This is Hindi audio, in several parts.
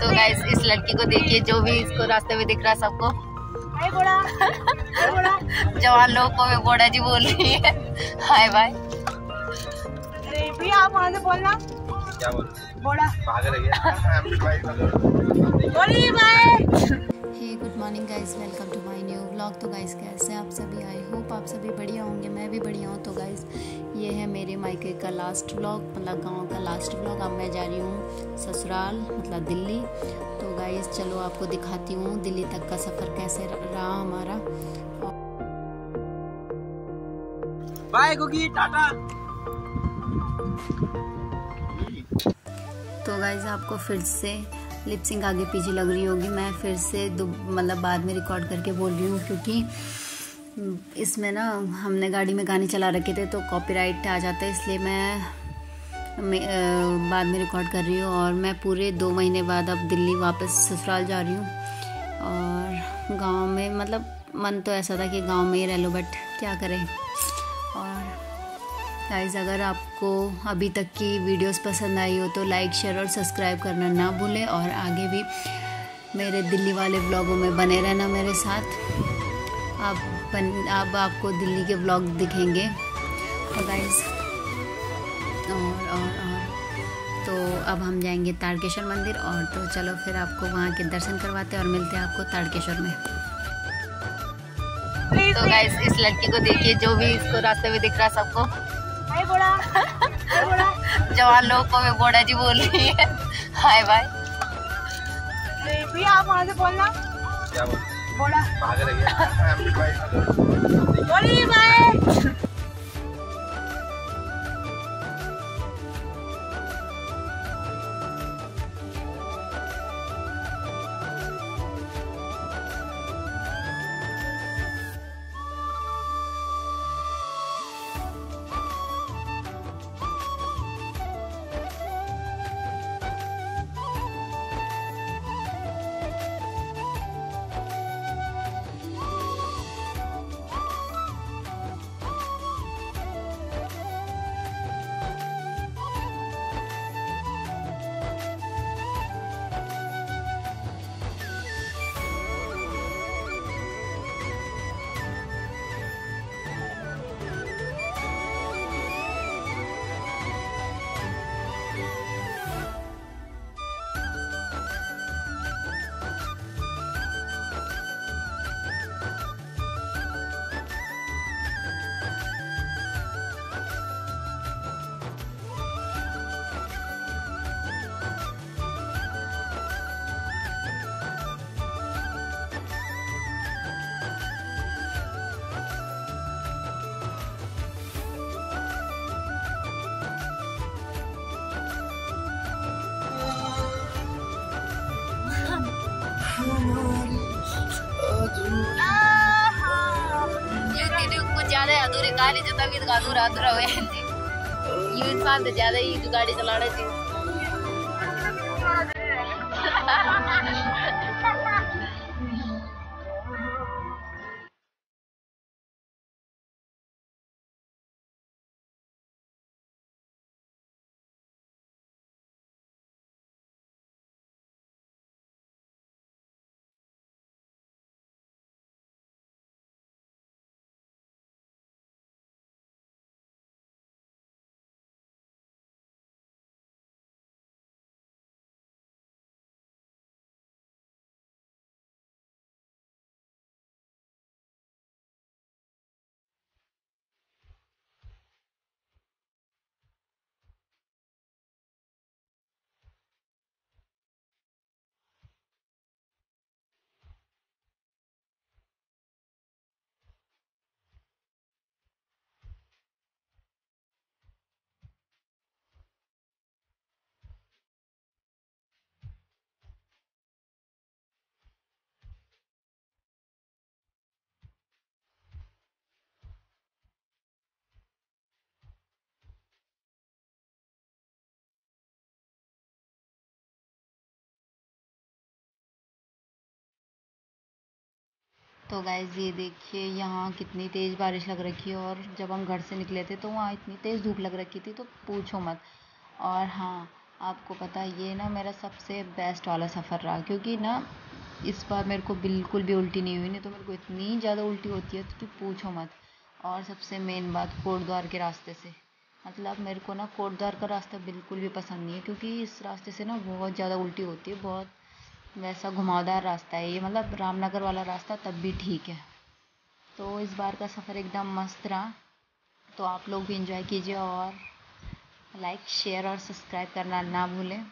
तो गाइस इस लड़की को देखिए जो भी इसको रास्ते में दिख रहा है सबको। जवान लोग को भी बोड़ा जी बोल रही है। हाय बाय आप वहाँ से बोलना। क्या बोल बोला भाग रही है बोलिए bye good morning guys welcome to my new vlog तो गाइस कैसे आप सभी आई होप आप सभी बढ़िया होंगे। मैं भी बढ़िया हूँ। तो गाइस ये है मेरे मायके का लास्ट व्लॉग मतलब गाँव का लास्ट व्लॉग अब मैं जा रही हूँ ससुराल मतलब दिल्ली। तो गाइस चलो आपको दिखाती हूँ दिल्ली तक का सफ़र कैसे रहा हमारा। बाय गुगी टाटा तो गाइज़ आपको फिर से लिपसिंग आगे पीछे लग रही होगी। मैं फिर से दो मतलब बाद में रिकॉर्ड करके बोल रही हूँ क्योंकि इसमें ना हमने गाड़ी में गाने चला रखे थे तो कॉपीराइट आ जाता है इसलिए मैं, मैं बाद में रिकॉर्ड कर रही हूँ और मैं पूरे दो महीने बाद अब दिल्ली वापस ससुराल जा रही हूँ। और गाँव में मतलब मन तो ऐसा था कि गाँव में ही रह लो बट क्या करें? और गाइज़ अगर आपको अभी तक की वीडियोस पसंद आई हो तो लाइक शेयर और सब्सक्राइब करना ना भूलें और आगे भी मेरे दिल्ली वाले ब्लॉगों में बने रहना मेरे साथ। आप बन, अब आपको दिल्ली के ब्लॉग दिखेंगे। तो गाइज़ और और और। तो अब हम जाएँगे ताड़केश्वर मंदिर और तो चलो फिर आपको वहाँ के दर्शन करवाते और मिलते हैं आपको ताड़केश्वर में। तो गाइज़ इस लड़की को देखिए, जो भी इसको रास्ते में दिख रहा है सबको। बोड़ा हाय जवान लोग को भी बोड़ा जी बोल रही है। Hi bye. भैया आप वहाँ से बोलना। क्या बोल? भाग रही है। गाड़ी जो तभी तो अधूरा अधूरा है जी ये इंसान तो ज़्यादा ही गाड़ी चला रहे तो गाइज़ ये देखिए यहाँ कितनी तेज़ बारिश लग रखी है और जब हम घर से निकले थे तो वहाँ इतनी तेज़ धूप लग रखी थी तो पूछो मत। और हाँ आपको पता ये ना मेरा सबसे बेस्ट वाला सफ़र रहा क्योंकि ना इस बार मेरे को बिल्कुल भी उल्टी नहीं हुई, नहीं तो मेरे को इतनी ज़्यादा उल्टी होती है तो पूछो मत। और सबसे मेन बात कोटद्वार के रास्ते से। मतलब मेरे को ना कोटद्वार का रास्ता बिल्कुल भी पसंद नहीं है क्योंकि इस रास्ते से ना बहुत ज़्यादा उल्टी होती है, बहुत वैसा घुमावदार रास्ता है। ये मतलब रामनगर वाला रास्ता तब भी ठीक है। तो इस बार का सफ़र एकदम मस्त रहा। तो आप लोग भी इंजॉय कीजिए और लाइक शेयर और सब्सक्राइब करना ना भूलें।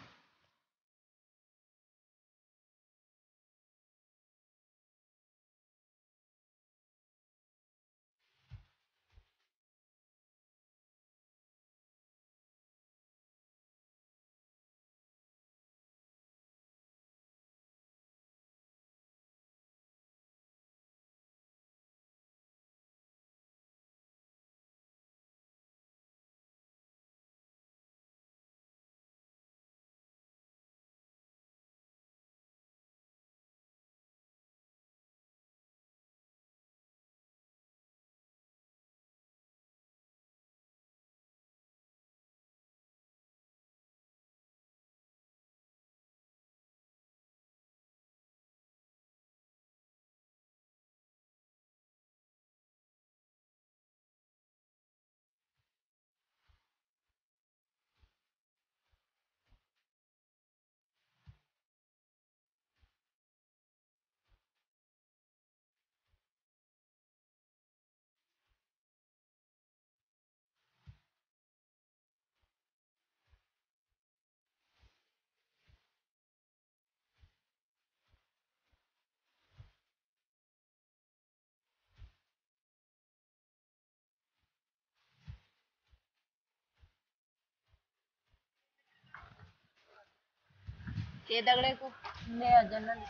ये दगड़े को। ले जनरल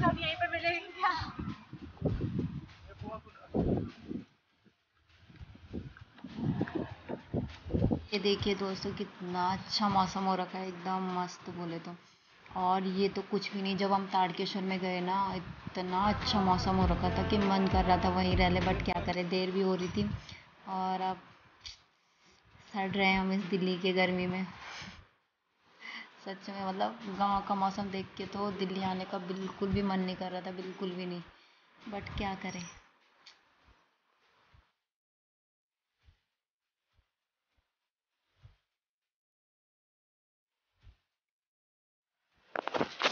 सब यहीं पर मिलेंगे क्या? ये देखिए दोस्तों कितना अच्छा मौसम हो रखा है। एकदम मस्त बोले तो। और ये तो कुछ भी नहीं जब हम ताड़केश्वर में गए ना इतना अच्छा मौसम हो रखा था कि मन कर रहा था वहीं रह ले बट क्या करें देर भी हो रही थी। और अब सड़ रहे हैं हम इस दिल्ली के गर्मी में। सच में मतलब गाँव का मौसम देख के तो दिल्ली आने का बिल्कुल भी मन नहीं कर रहा था, बिल्कुल भी नहीं। बट क्या करें?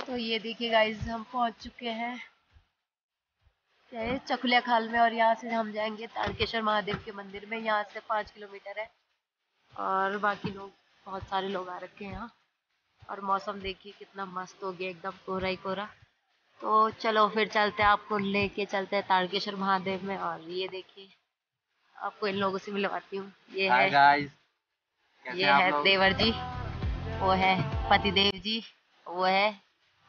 तो ये देखिए गाइज़ हम पहुँच चुके हैं चकुलिया खाल में और यहाँ से हम जाएँगे तारकेश्वर महादेव के मंदिर में। यहाँ से पाँच किलोमीटर है और बाकी लोग, बहुत सारे लोग आ रखे हैं यहाँ। और मौसम देखिए कितना मस्त हो गया एकदम कोहरा ही कोहरा। तो चलो फिर चलते हैं आपको लेके चलते हैं तारकेश्वर महादेव में। और ये देखिए आपको इन लोगों से मिलवाती हूँ। ये है गाइस ये है देवर जी वो है पतिदेव जी वो है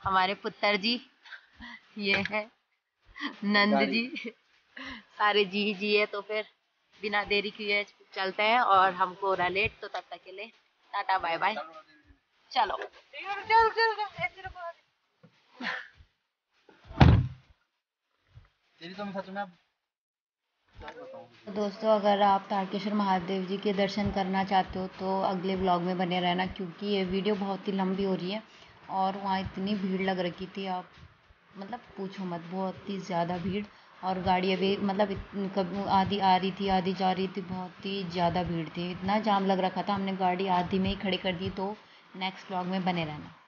हमारे पुत्र जी ये है नंद जी। सारे जी जी है तो फिर बिना देरी किए चलते हैं और हमको रहा लेट तो तब तक के लिए। टाटा बाय बाय चलो। तेरी तो मैं सच में अब क्या बताऊँ? दोस्तों अगर आप तारकेश्वर महादेव जी के दर्शन करना चाहते हो तो अगले ब्लॉग में बने रहना क्योंकि ये वीडियो बहुत ही लंबी हो रही है और वहाँ इतनी भीड़ लग रखी थी। आप मतलब पूछो मत बहुत ही ज़्यादा भीड़ और गाड़ी अभी मतलब कब आधी आ रही थी आधी जा रही थी बहुत ही ज़्यादा भीड़ थी। इतना जाम लग रखा था हमने गाड़ी आधी में ही खड़ी कर दी तो नेक्स्ट ब्लॉग में बने रहना।